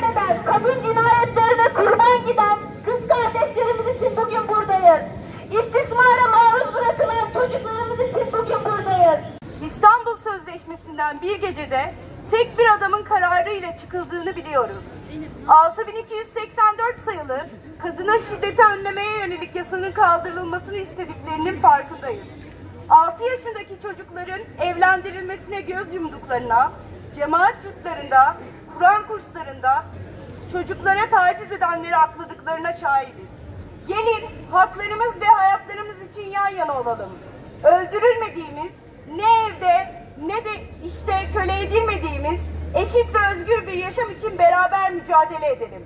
katleden, kadın cinayetlerine kurban giden kız kardeşlerimiz için bugün buradayız. İstismara maruz bırakılan çocuklarımız için bugün buradayız. İstanbul Sözleşmesi'nden bir gecede tek bir adamın kararı ile çıkıldığını biliyoruz. 6284 sayılı kadına şiddeti önlemeye yönelik yasanın kaldırılmasını istediklerinin farkındayız. 6 yaşındaki çocukların evlendirilmesine göz yumduklarına, cemaat yurtlarında Kur'an kurslarında çocuklara taciz edenleri akladıklarına şahidiz. Gelin haklarımız ve hayatlarımız için yan yana olalım. Öldürülmediğimiz, ne evde ne de işte köle edilmediğimiz eşit ve özgür bir yaşam için beraber mücadele edelim.